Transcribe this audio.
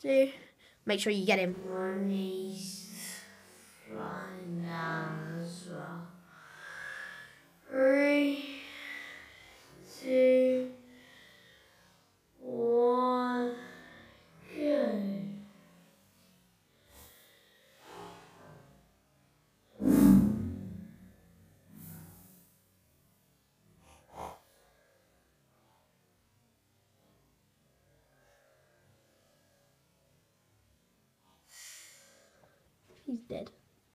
two. Make sure you get him. He's dead.